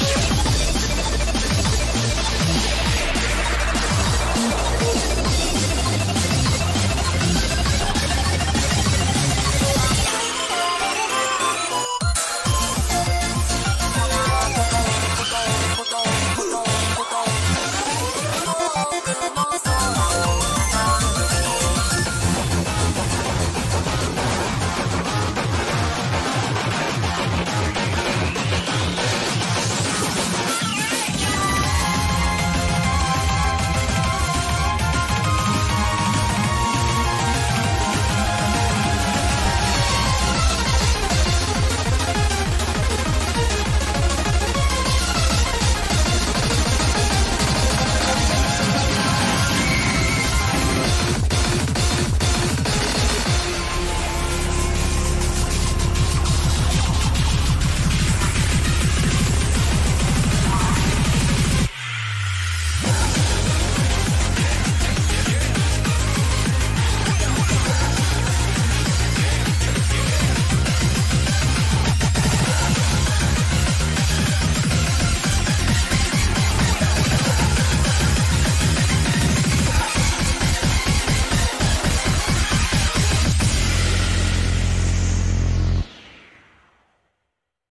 Yeah.